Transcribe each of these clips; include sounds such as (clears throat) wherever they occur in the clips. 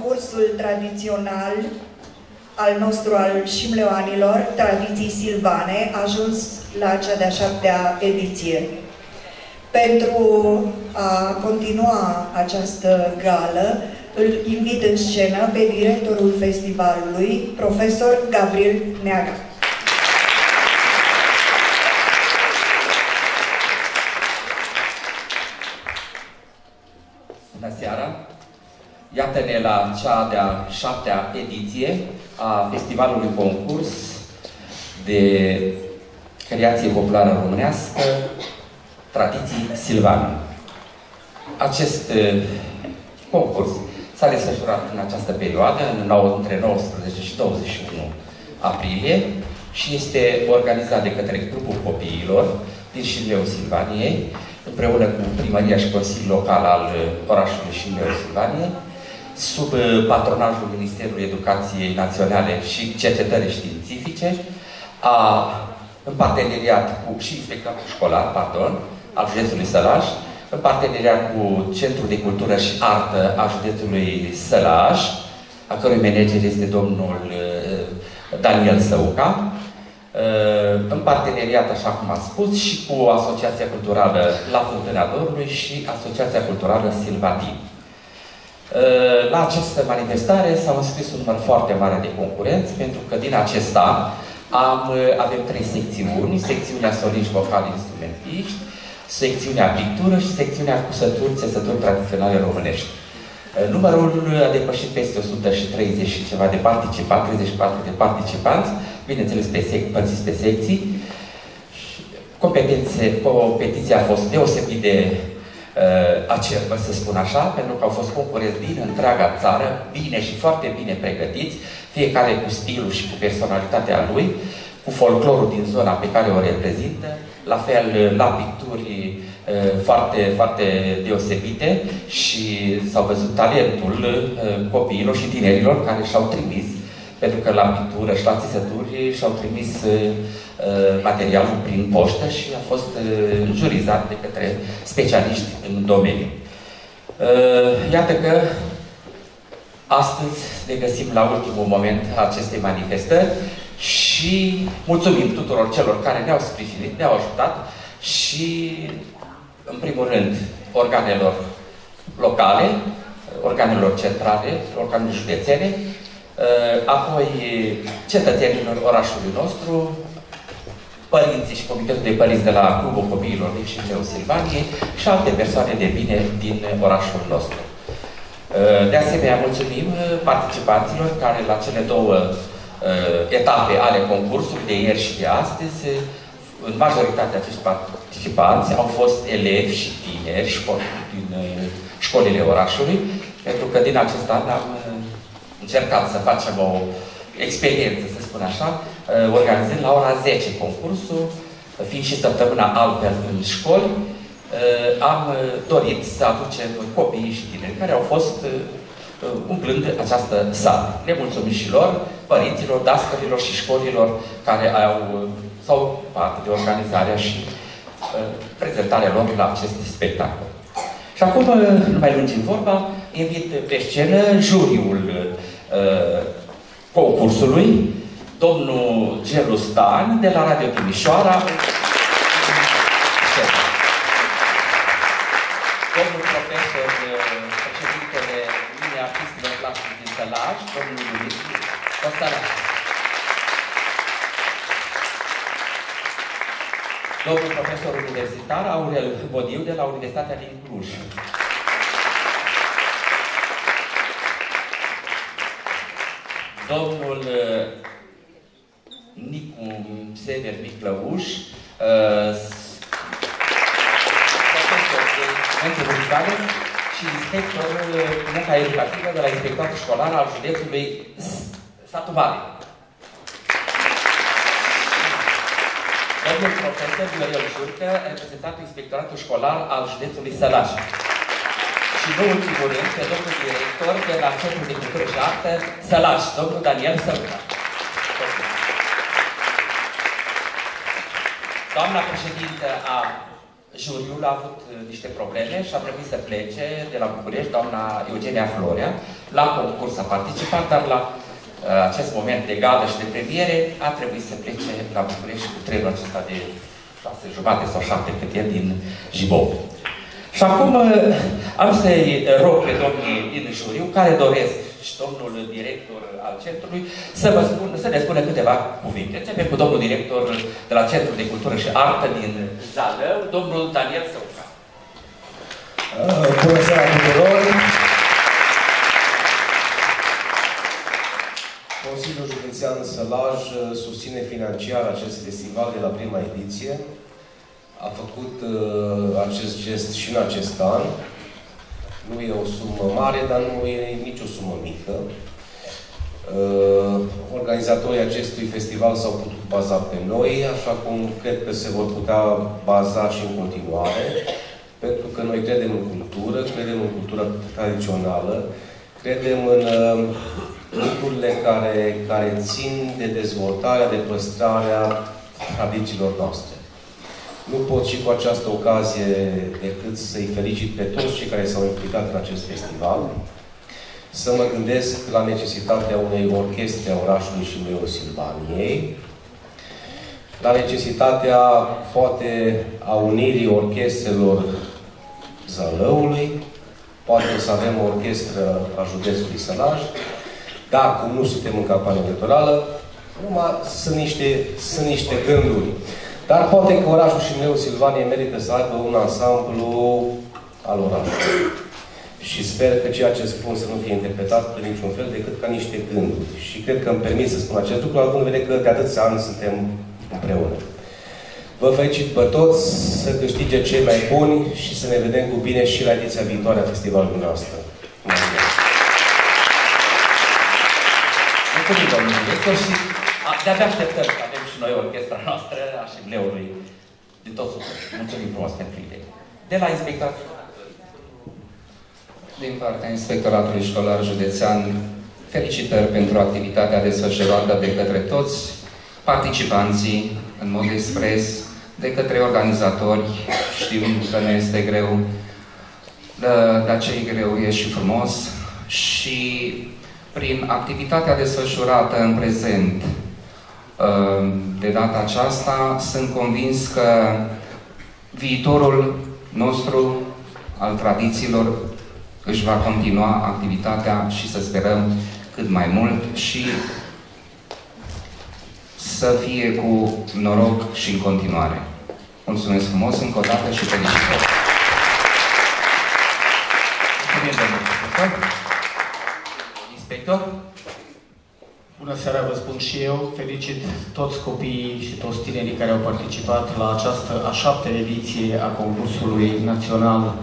concursul tradițional al nostru al șimleoanilor, Tradiții Silvane, a ajuns la cea de-a șaptea ediție. Pentru a continua această gală, îl invit în scenă pe directorul festivalului, profesor Gabriel Neaga. Bună seara! Iată-ne la cea de-a șaptea ediție a festivalului concurs de creație populară românească, Tradiții Silvane. Acest eh, concurs s-a desfășurat în această perioadă, între 19 și 21 aprilie, și este organizat de către grupul copiilor din Șileu Silvaniei, împreună cu Primăria și Consiliul Local al uh, orașului Șileu Silvaniei, sub uh, patronajul Ministerului Educației Naționale și Cercetării Științifice, a, în parteneriat cu și inspectorul școlar, pardon, al județului Sălaș, în parteneriat cu Centrul de Cultură și Artă a județului Sălaș, a cărui manager este domnul uh, Daniel Săuca, Uh, în parteneriat, așa cum am spus, și cu Asociația Culturală La Fântâna Dorului și Asociația Culturală Silvatin. Uh, la această manifestare s-au înscris un număr foarte mare de concurenți, pentru că din acest an am, uh, avem trei secțiuni, secțiunea soliști vocali instrumentiști, secțiunea pictură și secțiunea cusături, țesături tradiționale românești. Numărul a depășit peste 130 și ceva de participanți, 34 de participanți, bineînțeles pe sec, părțiți pe secții. Competențe, competiția a fost deosebit de uh, acerbă, să spun așa, pentru că au fost concurenți din întreaga țară, bine și foarte bine pregătiți, fiecare cu stilul și cu personalitatea lui, cu folclorul din zona pe care o reprezintă, la fel la picturi uh, foarte, foarte deosebite și s-au văzut talentul uh, copiilor și tinerilor care și-au trimis pentru că la pictură și la țesături și-au trimis uh, uh, materialul prin poștă și a fost uh, jurizat de către specialiști în domeniu. Uh, iată că astăzi ne găsim la ultimul moment acestei manifestări și mulțumim tuturor celor care ne-au sprijinit, ne-au ajutat și, în primul rând, organelor locale, organelor centrale, organele județene, Uh, apoi cetățenilor orașului nostru, părinții și comitetul de părinți de la Clubul Copiilor din Șileu Silvaniei și alte persoane de bine din orașul nostru. Uh, de asemenea, mulțumim participanților care la cele două uh, etape ale concursului de ieri și de astăzi, în majoritatea acești participanți au fost elevi și tineri școli, din școlile orașului, pentru că din acest an am încercat să facem o experiență, să spun așa, uh, organizând la ora 10 concursul, fiind și săptămâna altfel în școli, uh, am uh, dorit să aducem copiii și tineri care au fost umplând această sală. Ne mulțumim și lor, părinților, dascărilor și școlilor care au, sau parte de organizarea și prezentarea lor la acest spectacol. Și acum, nu mai lungim vorba, invit pe scenă juriul uh, concursului, domnul Gelu Stan, de la Radio Timișoara. Domnul profesor, uh, președintele Uniunii Artistilor Plastici din Sălaj, domnul Dumitru Costaraș. Domnul profesor universitar Aurel Bodiu de la Universitatea din Cluj. domnul uh, Nicu Sever Miclăuș, uh, profesor de muzicale și inspector munca educativă de la Inspectoratul Școlar al județului Satu Vale. Domnul profesor Viorel Jurcă, reprezentant Inspectoratul Școlar al județului Sălaș și nu ultimul rând pe domnul director de la Centrul de Cultură și Artă, Sălaș, domnul Daniel Săruta. Doamna președintă a juriul a avut uh, niște probleme și a trebuit să plece de la București, doamna Eugenia Florea. La concurs a participat, dar la uh, acest moment de gală și de premiere a trebuit să plece la București cu trenul acesta de șase jumate sau șapte cât e din Jibou. Și acum uh, am să-i rog pe domnii din juriu care doresc și domnul director al centrului să, vă spun, să ne spună câteva cuvinte. Începem cu domnul director de la Centrul de Cultură și Artă din Zalău, domnul Daniel Săuca. Uh, bună seara tuturor! Consiliul Județean Sălaj uh, susține financiar acest festival de la prima ediție. A făcut uh, acest gest și în acest an. Nu e o sumă mare, dar nu e nici o sumă mică. Uh, organizatorii acestui festival s-au putut baza pe noi, așa cum cred că se vor putea baza și în continuare, pentru că noi credem în cultură, credem în cultura tradițională, credem în uh, lucrurile care, care țin de dezvoltarea, de păstrarea tradițiilor noastre. Nu pot și cu această ocazie decât să-i felicit pe toți cei care s-au implicat în acest festival, să mă gândesc la necesitatea unei orchestre a orașului și meu Silvaniei, la necesitatea, poate, a unirii orchestrelor Zalăului, poate o să avem o orchestră a județului Sălaj, dar cum nu suntem în campanie electorală, numai sunt niște, sunt niște gânduri. Dar poate că orașul și meu, Silvanie, merită să aibă un ansamblu al orașului. Și sper că ceea ce spun să nu fie interpretat pe niciun fel decât ca niște gânduri. Și cred că îmi permit să spun acest lucru, având în vedere că de atâția ani suntem împreună. Vă felicit pe toți să câștige cei mai buni și să ne vedem cu bine și la ediția viitoare a festivalului nostru. Mulțumim, domnul director, și de-abia așteptăm să avem și noi orchestra noastră a Șibleului din tot sufletul. Mulțumim frumos pentru idee. De la inspector. Din partea Inspectoratului Școlar Județean, felicitări pentru activitatea desfășurată de către toți participanții, în mod expres, de către organizatori. Știu că nu este greu, dar ce e greu e și frumos. Și prin activitatea desfășurată în prezent, de data aceasta, sunt convins că viitorul nostru al tradițiilor își va continua activitatea și să sperăm cât mai mult și să fie cu noroc și în continuare. Mulțumesc frumos încă o dată și felicitări! Mulțumim, domnul profesor. Inspector? Bună seara, vă spun și eu. Felicit toți copiii și toți tinerii care au participat la această a șaptea ediție a concursului național uh,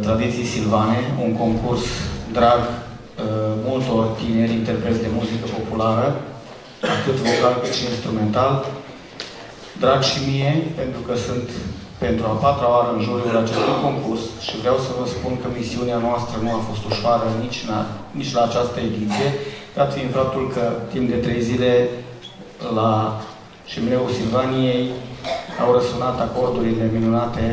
Tradiții Silvane, un concurs drag uh, multor tineri interpreți de muzică populară, atât vocal cât și instrumental. Drag și mie, pentru că sunt pentru a patra oară în jurul acestui concurs și vreau să vă spun că misiunea noastră nu a fost ușoară nici, la, nici la această ediție, dat fiind faptul că timp de trei zile la Șimleul Silvaniei au răsunat acordurile minunate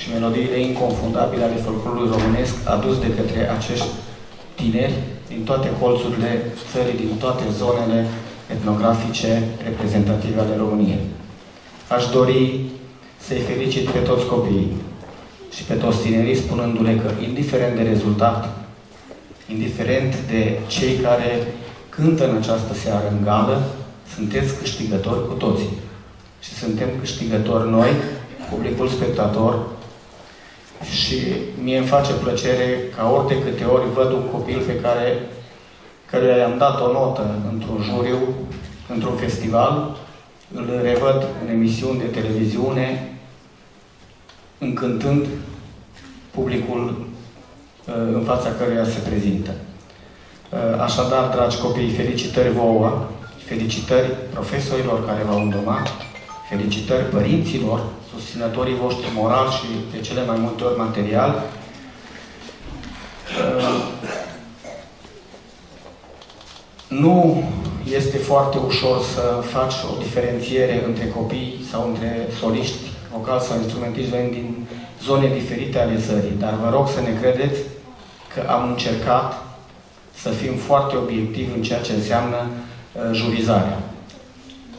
și melodiile inconfundabile ale folclorului românesc adus de către acești tineri din toate colțurile țării, din toate zonele etnografice reprezentative ale României. Aș dori să-i felicit pe toți copiii și pe toți tinerii, spunându-le că, indiferent de rezultat, indiferent de cei care cântă în această seară în gală, sunteți câștigători cu toții. Și suntem câștigători noi, publicul spectator, și mie îmi face plăcere ca ori de câte ori văd un copil pe care căruia i-am dat o notă într-un juriu, într-un festival, îl revăd în emisiuni de televiziune, încântând publicul uh, în fața căruia se prezintă. Uh, așadar, dragi copii, felicitări vouă, felicitări profesorilor care v-au îndomat, felicitări părinților, susținătorii voștri moral și de cele mai multe ori material. Uh, nu este foarte ușor să faci o diferențiere între copii sau între soliști vocali sau instrumentiști venind din zone diferite ale țării. Dar vă rog să ne credeți că am încercat să fim foarte obiectivi în ceea ce înseamnă uh, jurizarea.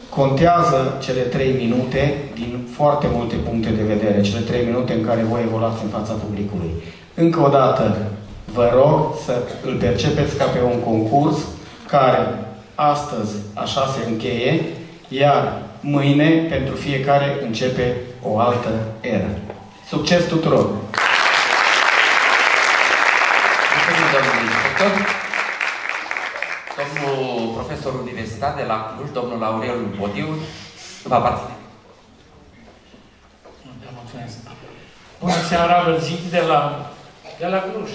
Contează cele trei minute din foarte multe puncte de vedere, cele trei minute în care voi evoluați în fața publicului. Încă o dată, vă rog să îl percepeți ca pe un concurs care astăzi așa se încheie, iar mâine, pentru fiecare, începe o altă eră. Succes tuturor! Mulțumim, domnul inspector. Domnul profesor universitar de la Cluj, domnul Aurel Bodiu, va aparține. Da, mulțumesc. Bună seara, vă zic de la, de la Cluj.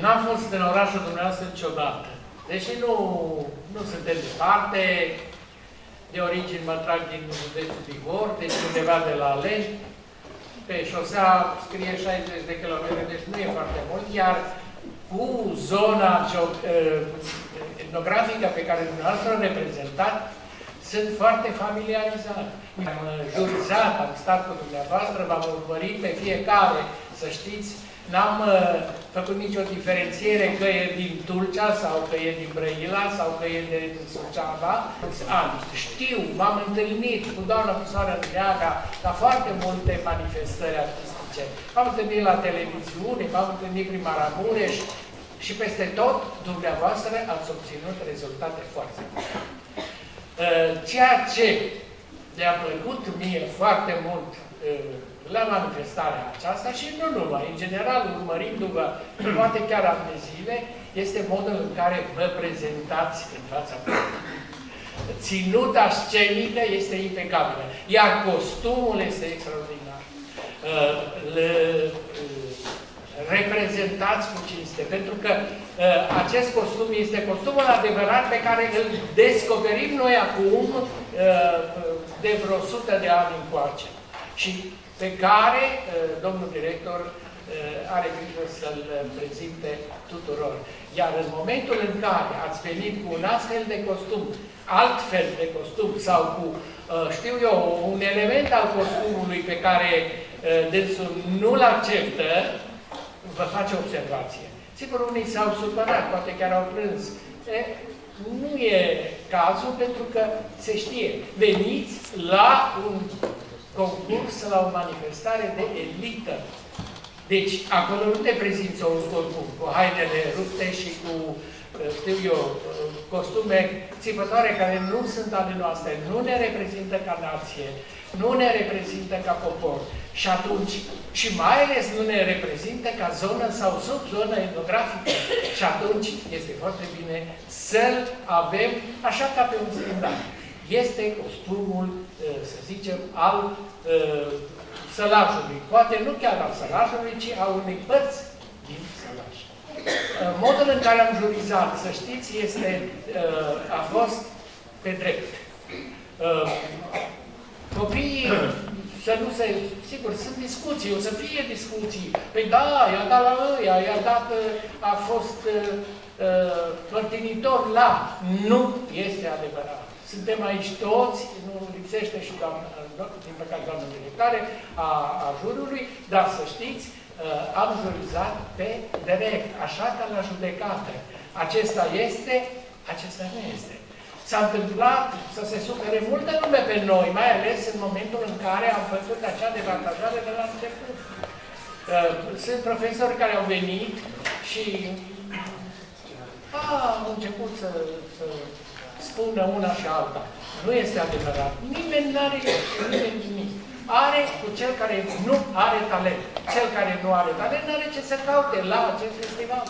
N-am fost în orașul dumneavoastră niciodată. Deși nu, nu suntem departe, de origine mă trag din județul Bihor, deci undeva de la Lej. Pe șosea scrie 60 de km, deci nu e foarte mult, iar cu zona etnografică pe care dumneavoastră o reprezentat, sunt foarte familiarizat. Am jurizat, am stat cu dumneavoastră, v-am urmărit pe fiecare, să știți, N-am uh, făcut nicio diferențiere că e din Tulcea sau că e din Brăila sau că e de Suceava. Ani. Știu, m-am întâlnit cu doamna profesoară întreaga la foarte multe manifestări artistice. M-am întâlnit la televiziune, m-am întâlnit prin Maramureș și peste tot dumneavoastră ați obținut rezultate foarte bune. Uh, ceea ce mi-a plăcut mie foarte mult uh, la manifestarea aceasta și nu numai, în general, urmărindu-vă, poate chiar an de zile, este modul în care vă prezentați în fața publicului. Ținuta scenică este impecabilă, iar costumul este extraordinar. Uh, le uh, reprezentați cu cinste, pentru că uh, acest costum este costumul adevărat pe care îl descoperim noi acum de vreo sută de ani încoace. Și pe care uh, domnul director uh, are grijă să-l prezinte tuturor. Iar în momentul în care ați venit cu un astfel de costum, altfel de costum sau cu, uh, știu eu, un element al costumului pe care dânsul nu-l acceptă, vă face observație. Sigur, unii s-au supărat, poate chiar au plâns. E, nu e cazul pentru că se știe. Veniți la un concurs la o manifestare de elită. Deci, acolo nu te prezinți un cu, cu hainele rupte și cu, uh, știu eu, uh, costume țipătoare care nu sunt ale noastre, nu ne reprezintă ca nație, nu ne reprezintă ca popor. Și atunci, și mai ales nu ne reprezintă ca zonă sau subzonă etnografică. Și atunci este foarte bine să-l avem așa ca pe un standard este costumul, să zicem, al sălajului. Poate nu chiar al sălajului, ci al unei părți din sălaj. Modul în care am jurizat, să știți, este, a fost pe drept. Copiii să nu se... Sigur, sunt discuții, o să fie discuții. Păi da, i-a dat la ăia, i-a dat, a fost uh, părtinitor la... Nu este adevărat. Suntem aici toți, nu lipsește și doamna, din păcate doamna directoare a, a jurului, dar să știți, uh, am jurizat pe drept, așa ca la judecată. Acesta este, acesta nu este. S-a întâmplat să se supere multă lume pe noi, mai ales în momentul în care am făcut acea devantajare de la început. Uh, sunt profesori care au venit și a, au început să, să spună una și alta. Nu este adevărat. Nimeni nu are nimeni nimic. Are cu cel care nu are talent. Cel care nu are talent nu are ce să caute la acest festival.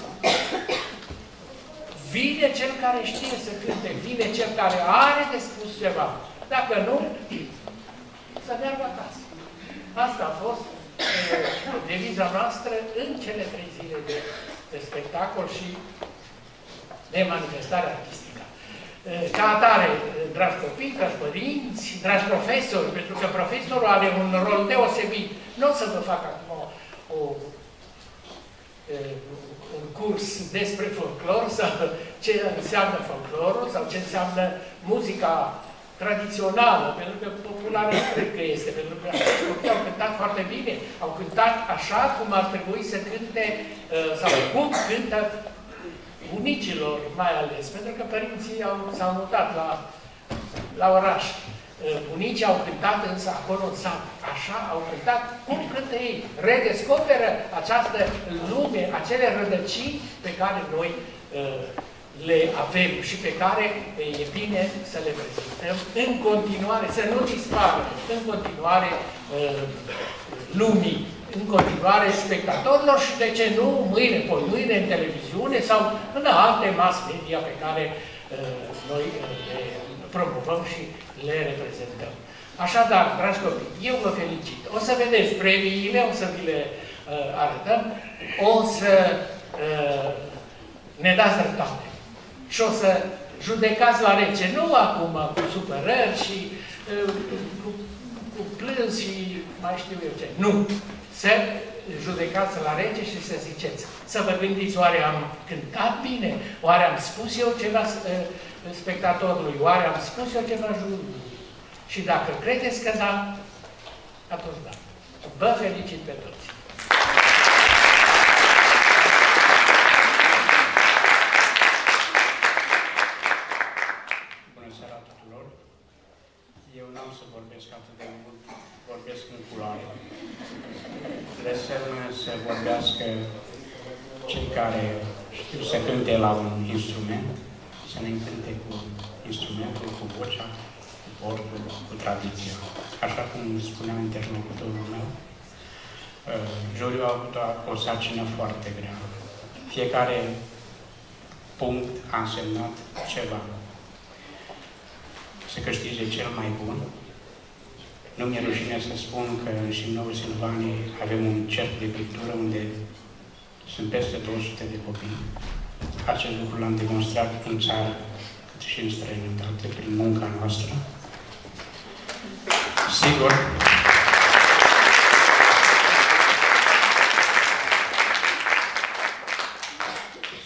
Vine cel care știe să cânte, vine cel care are de spus ceva. Dacă nu, să meargă acasă. Asta a fost uh, deviza noastră în cele trei zile de, de spectacol și de manifestare artistică. Eh, ca atare, eh, dragi copii, dragi părinți, dragi profesori, pentru că profesorul are un rol deosebit. Nu o să vă fac acum o, o, eh, un curs despre folclor sau ce înseamnă folclorul sau ce înseamnă muzica tradițională, pentru că populară cred că este, pentru că copiii au cântat foarte bine, au cântat așa cum ar trebui să cânte, uh, sau cum cântă bunicilor mai ales, pentru că părinții s-au mutat la, la oraș. Uh, bunicii au cântat însă acolo în sat. Așa au cântat. Cum cântă ei? Redescoperă această lume, acele rădăcini pe care noi uh, le avem și pe care e bine să le prezentăm în continuare, să nu dispară în continuare uh, lumii, în continuare spectatorilor și de ce nu mâine, poi mâine în televiziune sau în alte mass media pe care uh, noi uh, le promovăm și le reprezentăm. Așadar, dragi copii, eu vă felicit. O să vedeți premiile, o să vi le uh, arătăm, o să uh, ne dați dreptate și o să judecați la rece, nu acum cu supărări și uh, cu, cu plâns și mai știu eu ce. Nu! Să judecați la rece și să ziceți, să vă gândiți, oare am cântat bine? Oare am spus eu ceva uh, spectatorului? Oare am spus eu ceva jurului? Și dacă credeți că da, atunci da. Vă felicit pe toți! Vorbească cei care știu să cânte la un instrument, să ne încânte cu instrumentul, cu vocea, cu portul, cu tradiția. Așa cum spunea interlocutorul meu, uh, juriul a avut o sarcină foarte grea. Fiecare punct a însemnat ceva. Să câștige cel mai bun, nu mi-e rușine să spun că în Șimnou Silvanii avem un cerc de pictură unde sunt peste 200 de copii. Acest lucru l-am demonstrat în țară, cât și în străinătate, prin munca noastră. Sigur,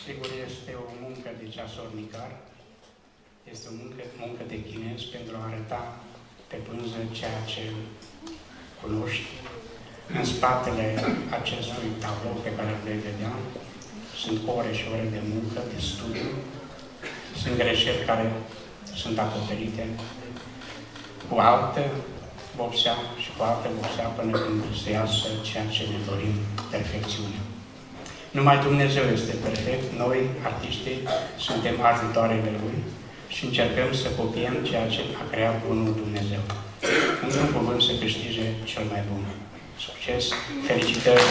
sigur este o muncă de ceasornicar, este o muncă, muncă de chinez pentru a arăta pe pânză ceea ce cunoști. În spatele acestui tablou pe care îl vei vedea, sunt ore și ore de muncă, de studiu, sunt greșeli care sunt acoperite cu altă vopsea și cu altă vopsea până când se iasă ceea ce ne dorim, perfecțiune. Numai Dumnezeu este perfect, noi, artiștii, suntem ajutoarele Lui și încercăm să copiem ceea ce a creat Bunul Dumnezeu. Într-un cuvânt să câștige cel mai bun. Succes, felicitări!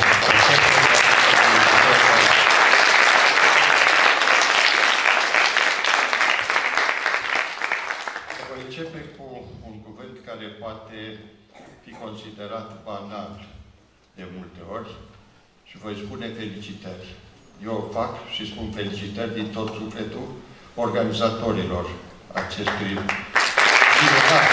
Voi începe cu un cuvânt care poate fi considerat banal de multe ori și voi spune felicitări. Eu fac și spun felicitări din tot sufletul organizatorilor acestui minunat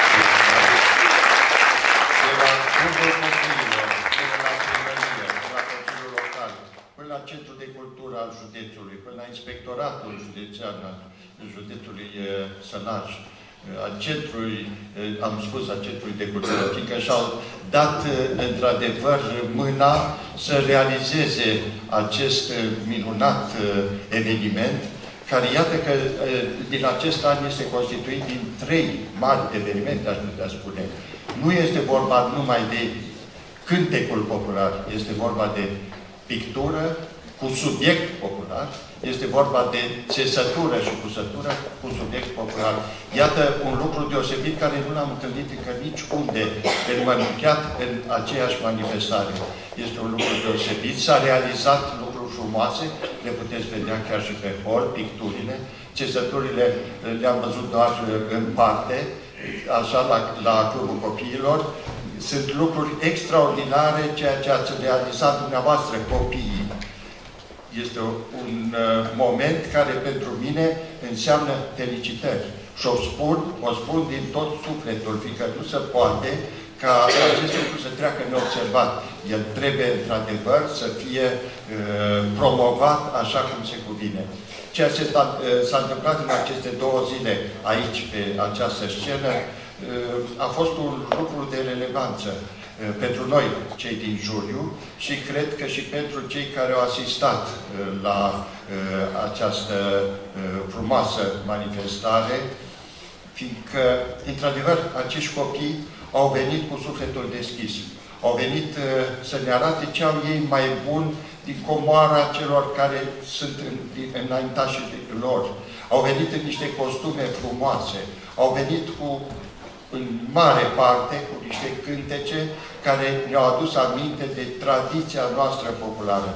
de la Clubul Copiilor, până la primărie, la Consiliul Local, până la Centrul de Cultură al județului, până la Inspectoratul Județean al județului eh, Sănaj, eh, a centrului, eh, am spus, a centrului de cultură, fiindcă și-au dat într-adevăr mâna să realizeze acest minunat eveniment care iată că din acest an este constituit din trei mari evenimente, aș putea spune. Nu este vorba numai de cântecul popular, este vorba de pictură cu subiect popular, este vorba de țesătură și cusătură cu subiect popular. Iată un lucru deosebit care nu l-am întâlnit încă niciunde înmănunchiat în aceeași manifestare. Este un lucru deosebit. S-a realizat frumoase, le puteți vedea chiar și pe hol, picturile. Cesăturile le-am văzut doar în parte, așa la, la Clubul Copiilor. Sunt lucruri extraordinare ceea ce ați realizat dumneavoastră, copiii. Este un uh, moment care pentru mine înseamnă felicitări. Și o spun, o spun din tot sufletul, fiindcă nu se poate ca acest lucru să treacă neobservat. El trebuie, într-adevăr, să fie uh, promovat așa cum se cuvine. Ceea ce s-a întâmplat în aceste două zile aici, pe această scenă, a fost un lucru de relevanță pentru noi, cei din juriu, și cred că și pentru cei care au asistat la această frumoasă manifestare, fiindcă, într-adevăr, acești copii au venit cu sufletul deschis. Au venit să ne arate ce au ei mai bun din comoara celor care sunt în, înaintașii lor. Au venit în niște costume frumoase, au venit cu, în mare parte, cu niște cântece care ne-au adus aminte de tradiția noastră populară.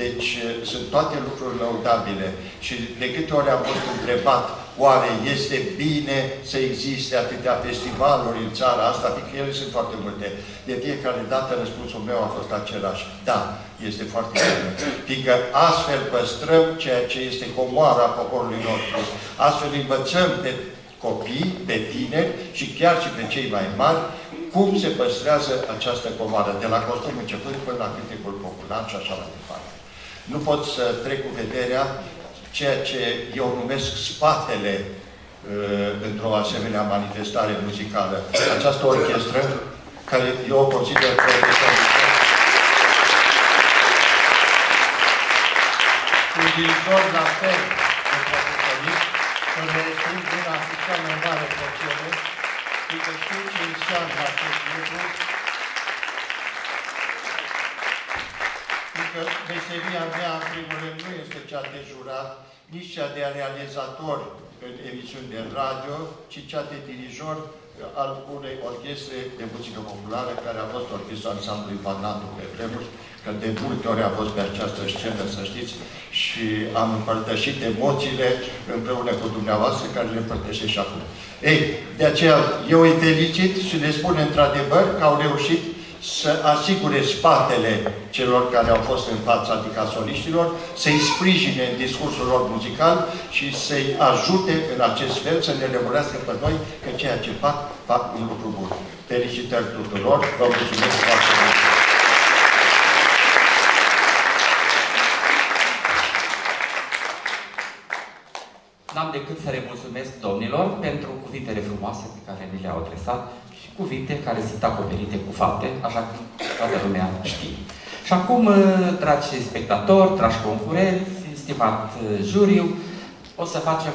Deci sunt toate lucruri laudabile și de câte ori am fost întrebat Oare este bine să existe atâtea festivaluri în țara asta? Fiindcă ele sunt foarte multe. De fiecare dată răspunsul meu a fost același. Da, este foarte bine. Fiindcă astfel păstrăm ceea ce este comoara poporului nostru. Astfel învățăm pe copii, pe tineri și chiar și pe cei mai mari cum se păstrează această comoară, de la costum începând până la cântecul popular și așa mai departe. Nu pot să trec cu vederea ceea ce eu numesc spatele uh, într-o asemenea manifestare muzicală. Această orchestră, care eu o consider profesionistă, un director la fel de profesionist, îmi exprim din asta cea mai mare plăcere, fiindcă știu ce înseamnă acest lucru, fiindcă meseria mea, în primul rând, nu este cea de jurat, nici cea de realizator în emisiuni de radio, ci cea de dirijor al unei orchestre de muzică populară, care a fost orchestra ansamblului Panatul pe vremuri, că de multe ori a fost pe această scenă, să știți, și am împărtășit emoțiile împreună cu dumneavoastră, care le împărtășesc și acum. Ei, de aceea eu îi felicit și le spun într-adevăr că au reușit să asigure spatele celor care au fost în fața, adică soliștilor, să-i sprijine în discursul lor muzical și să-i ajute în acest fel să ne lămurească pe noi că ceea ce fac, fac un lucru bun. Felicitări tuturor, vă mulțumesc foarte mult! N-am decât să le mulțumesc domnilor pentru cuvintele frumoase pe care mi le-au adresat cuvinte care sunt acoperite cu fapte, așa cum toată lumea știe. Și acum, uh, dragi spectatori, dragi concurenți, stimat uh, juriu, o să facem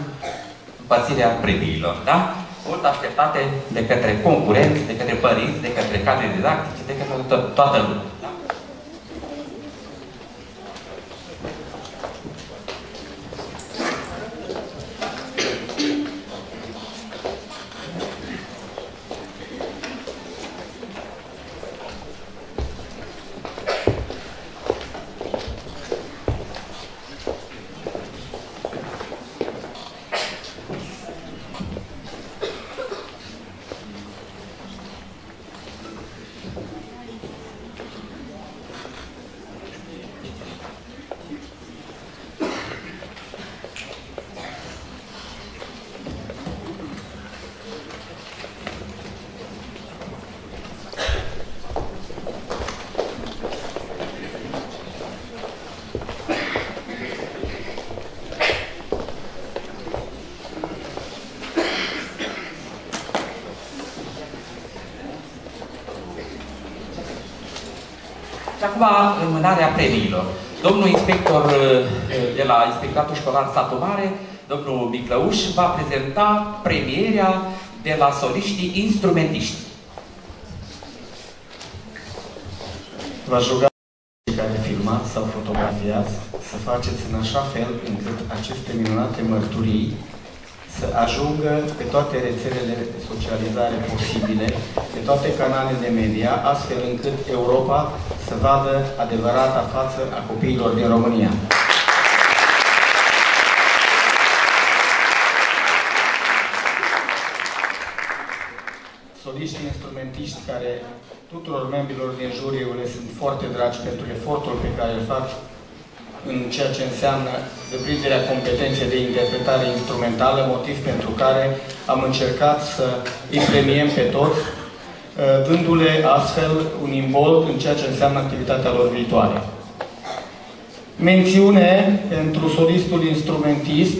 împărțirea premiilor, da? Mult așteptate de către concurenți, de către părinți, de către cadre didactice, de către to toată lumea. Acum înmânarea premiilor. Domnul inspector uh, de la Inspectoratul Școlar Satu Mare, domnul Miclăuș, va prezenta premierea de la soliștii instrumentiști. V-aș ruga care filmați sau fotografiați să faceți în așa fel încât aceste minunate mărturii să ajungă pe toate rețelele de socializare posibile, pe toate canalele de media, astfel încât Europa să vadă adevărata față a copiilor din România. Soliștii instrumentiști care tuturor membrilor din juriu le sunt foarte dragi pentru efortul pe care îl fac în ceea ce înseamnă deprinderea competenței de interpretare instrumentală, motiv pentru care am încercat să îi premiem pe toți dându-le astfel un imbol în ceea ce înseamnă activitatea lor viitoare. Mențiune pentru solistul instrumentist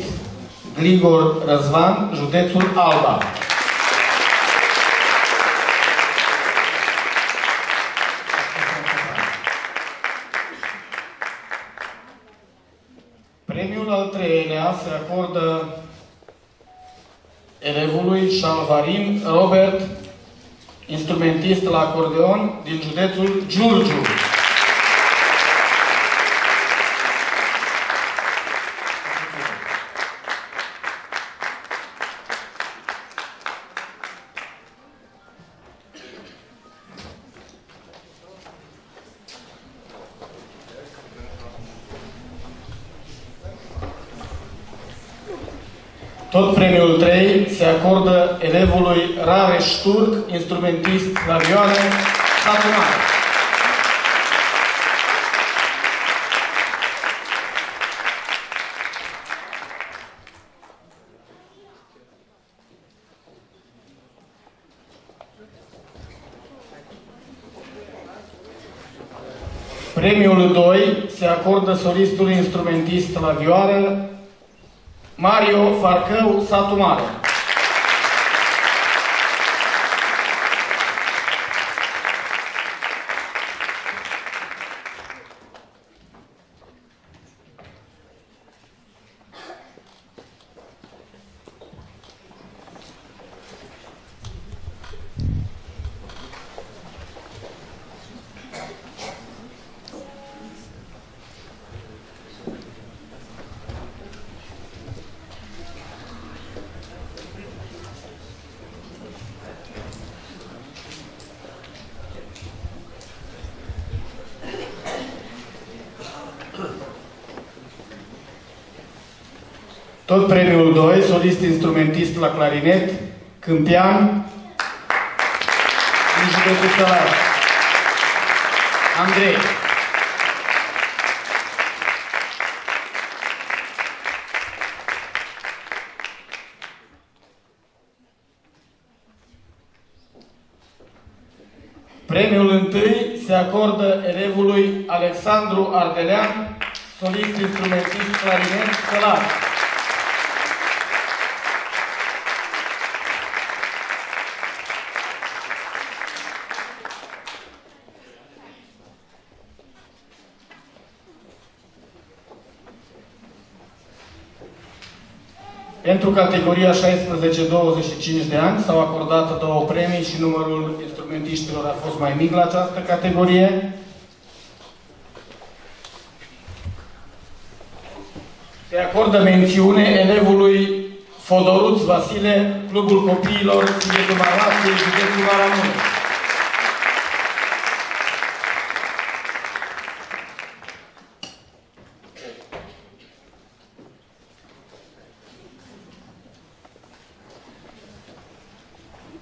Grigor Răzvan, județul Alba. Se acordă elevului Șalvarin Robert, instrumentist la acordeon din județul Giurgiu. Acordă elevului Rareș Turc, instrumentist la vioară, Satunare. Premiul 2 se acordă solistul instrumentist la vioară, Mario Farcău, Satu Mare. Tot premiul 2, solist instrumentist la clarinet, Câmpian, din județul Sărat. Andrei. Premiul întâi se acordă elevului Alexandru Ardelean, solist instrumentist clarinet Sălat. Pentru categoria 16-25 de ani s-au acordat două premii și numărul instrumentiștilor a fost mai mic la această categorie. Se acordă mențiune elevului Fodoruț Vasile, Clubul Copiilor Sigetul Marației, județul Maramureș.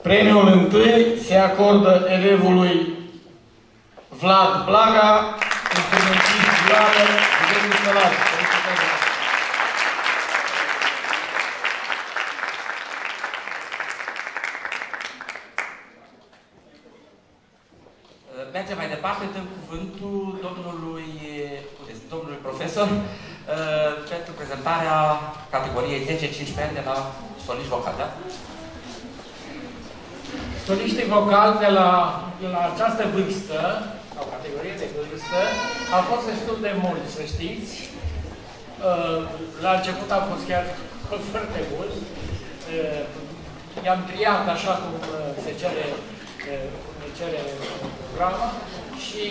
Premiul întâi se acordă elevului Vlad Blaga, instrumentist vioară, județul Sălaș. Mergem mai departe, dăm cuvântul domnului, domnului profesor uh, pentru prezentarea categoriei 10-15 ani de la solist vocal, da? Soliștii vocali de la, de la această vârstă, sau categorie de vârstă, au fost destul de mulți, să știți. Uh, la început a fost chiar foarte mulți. Uh, i-am triat așa cum uh, se cere, cum se cere programa și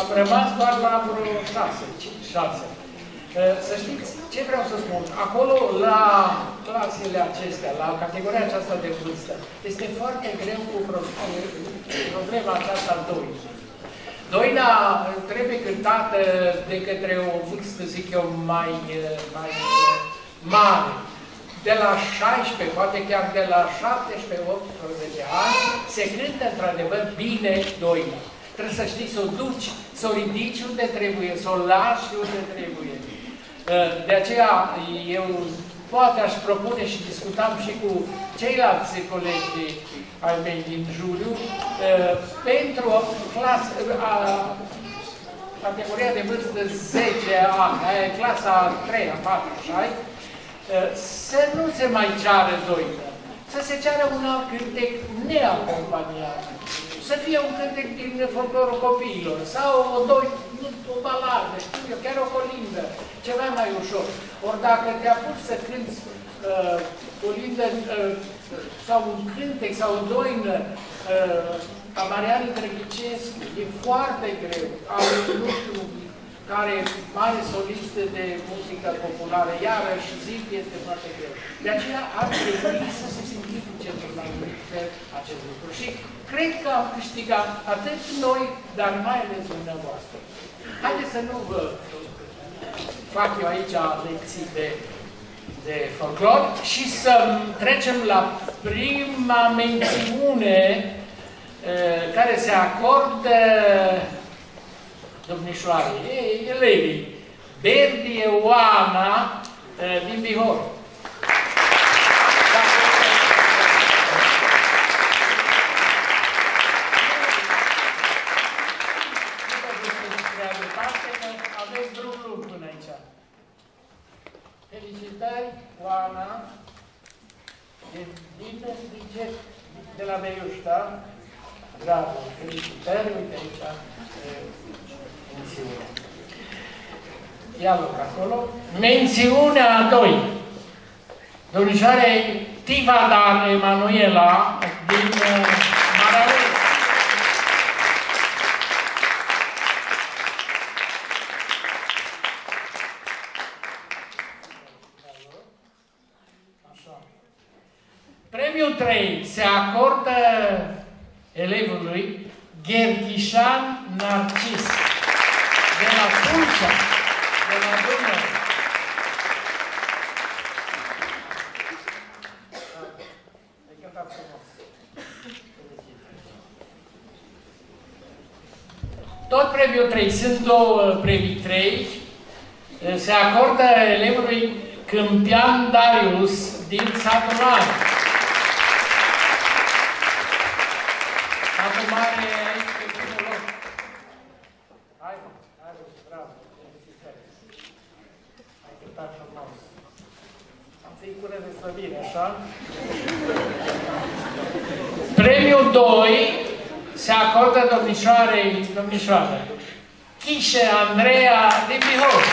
am rămas doar la vreo șase, cinci, șase. Să știți ce vreau să spun. Acolo, la clasele acestea, la categoria aceasta de vârstă, este foarte greu cu problema aceasta doi. Doina trebuie cântată de către o vârstă, zic eu, mai, mai mare. De la 16, poate chiar de la 17-18 ani, se cântă într-adevăr bine doina. Trebuie să știi să o duci, să o ridici unde trebuie, să o lași unde trebuie. De aceea eu poate aș propune și discutam și cu ceilalți colegi ai mei din juriu, uh, pentru o clasă, a, categoria de vârstă 10 ani, clasa 3 a 4, așa, să nu se mai ceară doină, să se ceară un alt cântec neacompaniat, să fie un cântec din folclorul copiilor, sau o, doi, o baladă, știu eu, chiar o colindă, ceva mai ușor. Ori dacă te pus să cânti uh, colindă uh, sau un cântec sau o doină uh, a Marianei Drăghicescu, e foarte greu. Am, nu știu, care mare solistă de muzică populară, iarăși zic, este foarte greu. De aceea ar trebui să se simplifice într-un anumit fel acest lucru. Și cred că am câștigat atât noi, dar mai ales dumneavoastră. Haideți să nu vă fac eu aici lecții de, de folclor și să trecem la prima mențiune eh, care se acordă domnișoarei, elevii, Berdi Oana din Bihor. Felicitări, Oana, din, din, din, de la Beiușta. Bravo, felicitări, uite aici mențiune. Ia loc acolo. Mențiunea 2. Domnișoare Tivadar Emanuela din uh, Maravel. Premiul 3 se acordă elevului Gherghișan Narcis de la Tulcea, de la Dunăre. Tot premiul 3, sunt două premii 3, se acordă elevului Câmpian Darius din satul Mare. Satul Mare așa? Premiul 2 se acordă domnișoarei, domnișoare, Chișe Andreea din Bihor.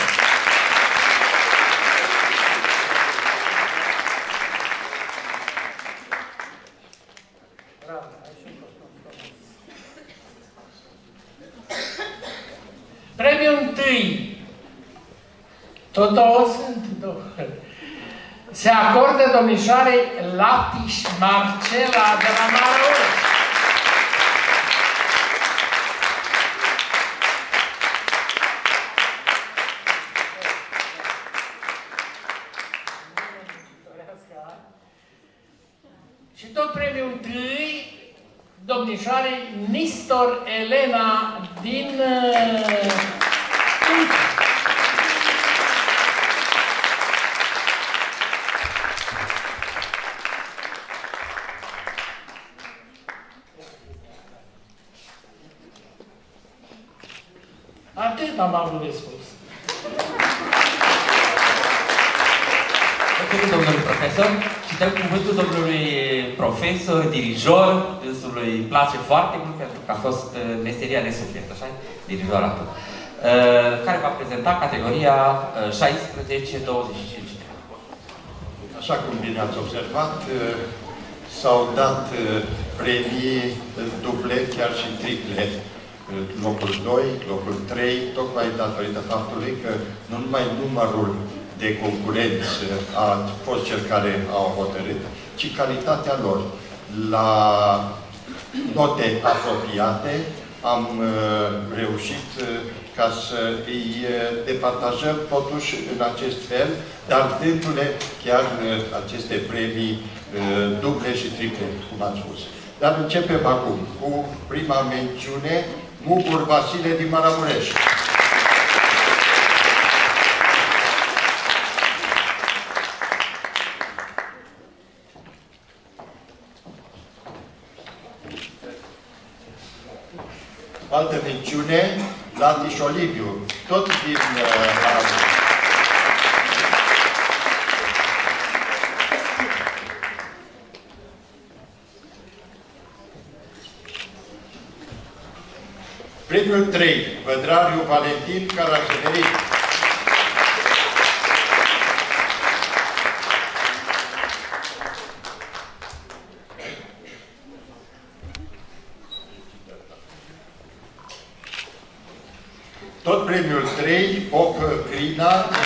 Premiul 1 tot două sunt două se acordă domnișoarei Latiș Marcela de la Maraur. Nistor Elena din uh, am avut de spus. Mulțumim domnului profesor. Și dăm cuvântul domnului profesor, dirijor, însului îi place foarte mult pentru că a fost uh, meseria de suflet, așa? Dirijoratul, uh, care va prezenta categoria 16-25. Uh, așa cum bine ați observat, s-au dat premii duble, chiar și triple. Locul 2, locul 3, tocmai datorită faptului că nu numai numărul de concurenți a fost cel care au hotărât, ci calitatea lor. La note apropiate am uh, reușit uh, ca să îi uh, departajăm totuși în acest fel, dar dându-le chiar aceste premii duble și triple, cum am spus. Dar începem acum cu prima mențiune Mugur Vasile din Maramureș. Altă mențiune, Latiș Oliviu, tot din uh, Arad. Premiul 3, Vădrariu Valentin Carașenerit. Obrigado.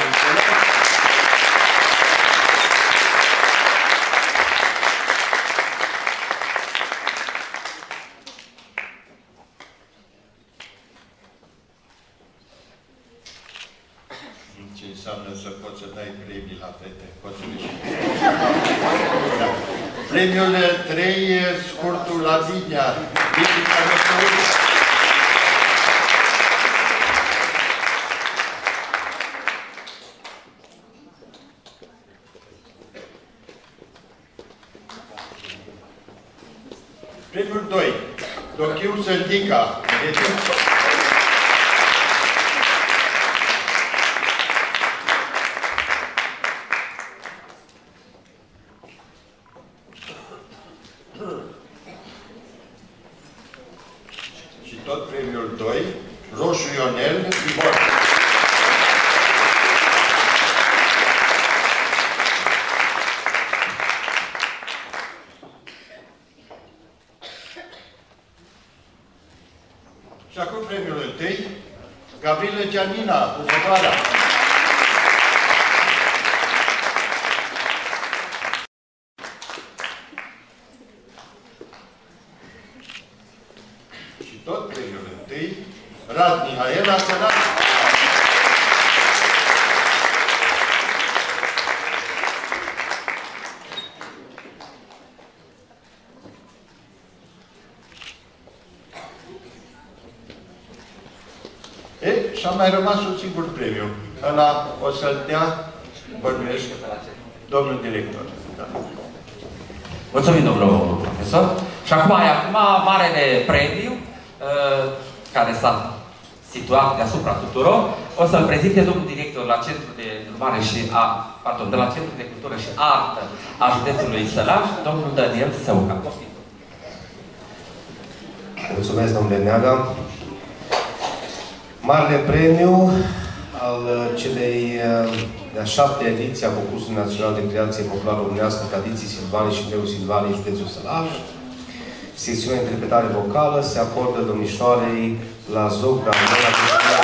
Și acum premiul 1, Gabriela Gianina, următoarea. Și tot premiul 1, Rad Mihaela Sărat. E, și a mai rămas un singur premiu. Ăla o să-l dea, bănuiesc, domnul director. Da. Mulțumim, domnul profesor. Și acum, acum marele premiu, uh, care s-a situat deasupra tuturor, o să-l prezinte domnul director la Centrul de Urmare și a, pardon, de la Centrul de Cultură și Artă a județului Sălaș, domnul Daniel Săuca. Mulțumesc, domnule Neaga. Marele premiu al uh, celei uh, de-a șapte ediții a Concursului Național de Creație Populară Românească, Tradiții Silvane și Neo-Silvane în județul Sălaș. Secțiunea interpretare vocală se acordă domnișoarei la Zoc Ramona Cristina.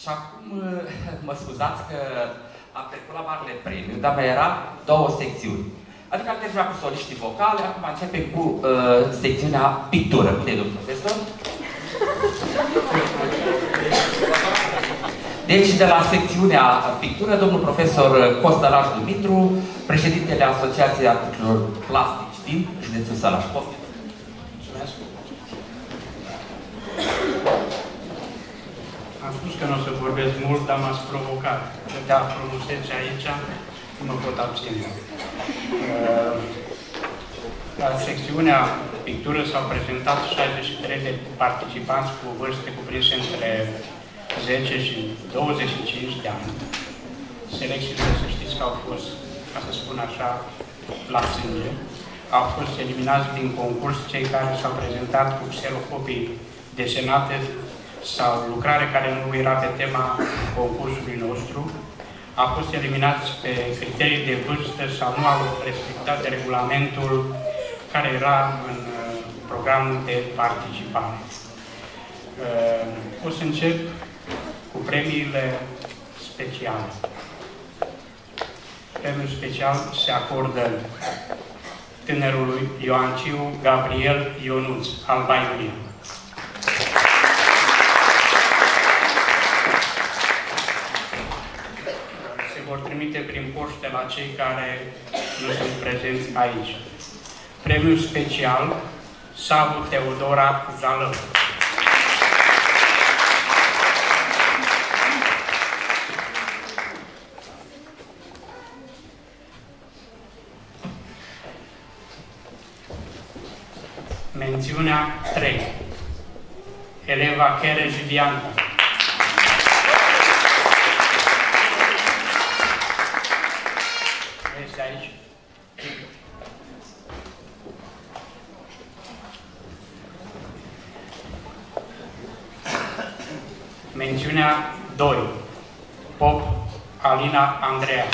Și acum, mă scuzați că am trecut la marele premiu, dar mai era două secțiuni. Adică am terminat cu soliștii vocale, acum începem cu uh, secțiunea pictură. Bine, domnul profesor? Deci, de la secțiunea pictură, domnul profesor Costălaș Dumitru, președintele Asociației Articolilor Plastici din județul Sălaș. Poftim. Am spus că nu o să vorbesc mult, dar m-ați provocat. Câtea frumusețe aici, nu mă pot abține. Uh, La secțiunea pictură s-au prezentat 63 de participanți cu vârste cuprinse între 10 și 25 de ani. Selecțiile, să știți că au fost, ca să spun așa, la sânge. Au fost eliminați din concurs cei care s-au prezentat cu xerocopii desenate sau lucrare care nu era pe tema concursului nostru, a fost eliminați pe criterii de vârstă sau nu au respectat regulamentul care era în uh, programul de participare. Uh, O să încep cu premiile speciale. Premiul special se acordă tânărului Ioanciu Gabriel Ionuț, Alba Iulia. Prin poște la cei care nu sunt prezenți aici. Premiul special Savu Teodora Zalău. Mențiunea 3. Eleva Chereș Julianta. Este aici. Mențiunea 2. Pop Alina Andreea.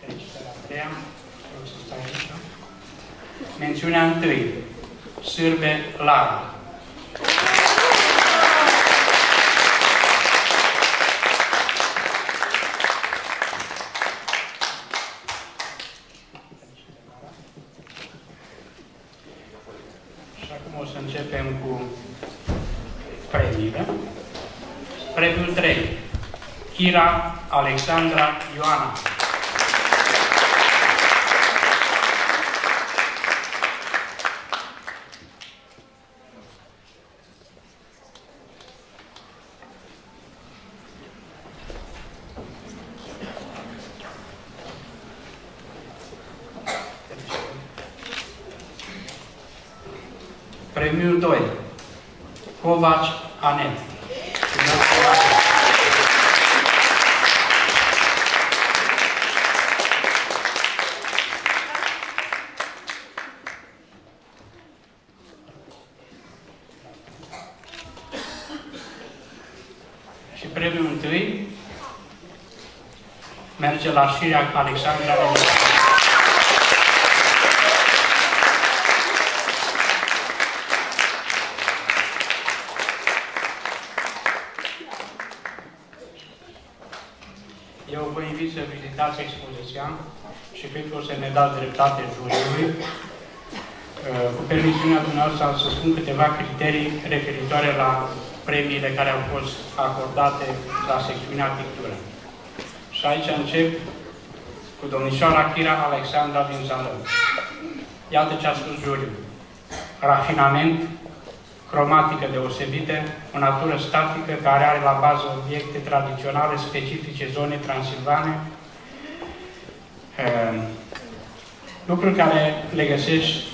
Felicitări, Andreea. Vreau să stai aici. Mențiunea 1. Sârbe Lara. Și acum o să începem cu premiile. Premiul 3. Kira Alexandra Ioana. Premiul 2. Covaci Anet. Și premiul 1 merge la Șirea Alexandra România. Eu vă invit să vizitați expoziția și cred că o să ne dați dreptate juriului. Uh, Cu permisiunea dumneavoastră am să spun câteva criterii referitoare la premiile care au fost acordate la secțiunea pictură. Și aici încep cu domnișoara Chira Alexandra din Zalău. Iată ce a spus juriul. Rafinament, cromatică deosebită, o natură statică care are la bază obiecte tradiționale specifice zonei transilvane, Ehm, lucruri care le găsești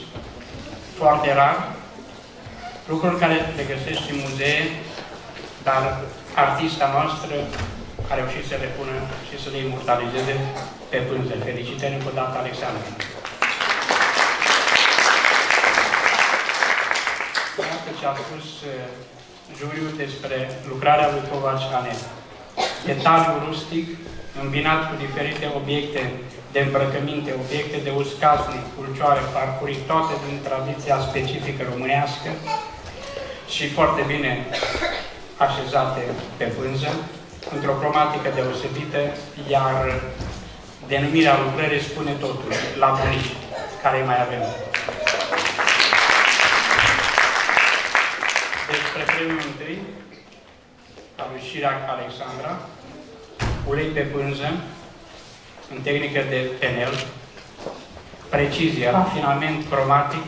foarte rar, lucruri care le găsești în muzee, dar artista noastră a reușit să le pună și să le imortalizeze pe pânză. Felicitări încă o dată, Alexandru! Iată ce a spus uh, juriul despre lucrarea lui Covaci Anet. Detaliu rustic, îmbinat cu diferite obiecte de îmbrăcăminte, obiecte de uz casnic, ulcioare, farfurii, toate din tradiția specifică românească și foarte bine așezate pe pânză, într-o cromatică deosebită, iar denumirea lucrării spune totul, la bunici, care mai avem. Despre premiul întâi, al lui Șirac Alexandra, ulei pe pânză, în tehnică de penel, precizie, rafinament cromatic,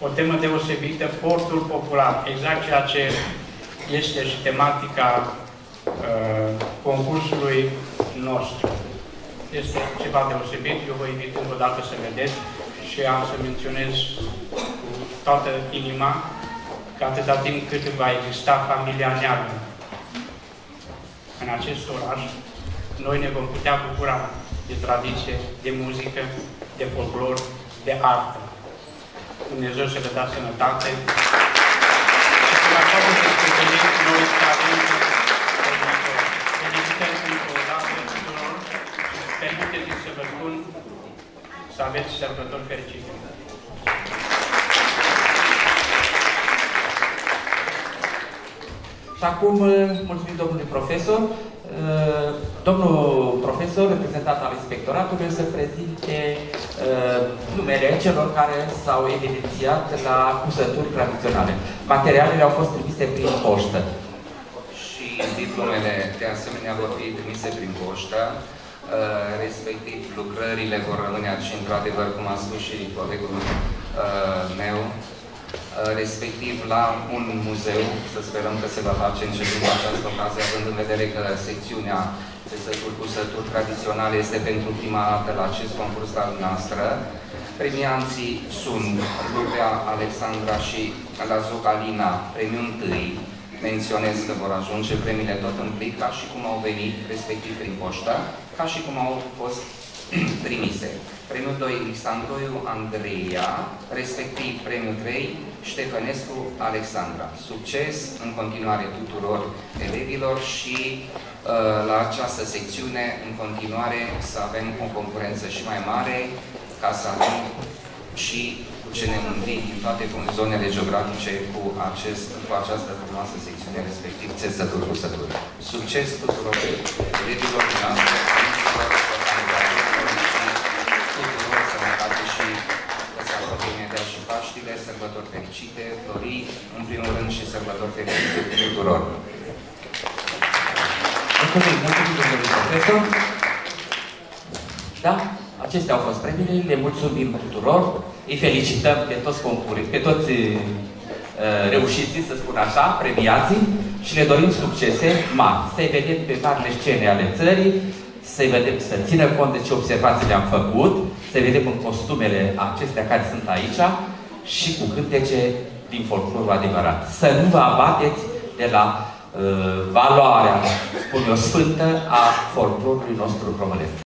o temă deosebită, portul popular, exact ceea ce este și tematica uh, concursului nostru. Este ceva deosebit, eu vă invit încă o dată să vedeți și am să menționez cu toată inima că atâta timp cât va exista familia neagră în acest oraș, noi ne vom putea bucura de tradiție, de muzică, de folclor, de artă. Dumnezeu să le dea sănătate și să la toate despre noi să avem Felicitări încă o dată tuturor și permiteți să vă spun să aveți sărbători fericite. Și acum, mulțumim domnului profesor, Uh, domnul profesor, reprezentant al inspectoratului, să prezinte uh, numele celor care s-au evidențiat la cusături tradiționale. Materialele au fost trimise prin poștă. Și diplomele, de asemenea, vor fi trimise prin poștă, uh, respectiv lucrările vor rămâne și, într-adevăr, cum a spus și colegul meu, Uh, respectiv la un muzeu, să sperăm că se va face începând cu această ocazie, având în vedere că secțiunea țesături cu sături tradiționale este pentru prima dată la acest concurs al noastră. Premianții sunt Rubea Alexandra și Lazucalina, premiul întâi. Menționez că vor ajunge premiile tot în plic, ca și cum au venit, respectiv prin poștă, ca și cum au fost (clears throat) trimise. Premiul 2, Alexandroiu Andreea, respectiv premiul 3, Ștefănescu Alexandra. Succes în continuare tuturor elevilor și uh, la această secțiune, în continuare, să avem o concurență și mai mare, ca să avem și cu ce ne mândri din toate zonele geografice cu, acest, cu această frumoasă secțiune, respectiv țesături cu sături. Succes tuturor elevilor noastre! Paștile, sărbători fericite, Flori, în primul rând și sărbători fericite tuturor. Mulțumim, mulțumim, domnule profesor. Da, acestea au fost premiile, le mulțumim tuturor, îi felicităm pe toți concurii, pe toți uh, reușiții, să spun așa, premiații și le dorim succese mari. Să-i vedem pe marile scene ale țării, să-i vedem să țină cont de ce observații le-am făcut, să-i vedem în costumele acestea care sunt aici și cu cântece din folclorul adevărat. Să nu vă abateți de la uh, valoarea, spun eu, sfântă a folclorului nostru românesc.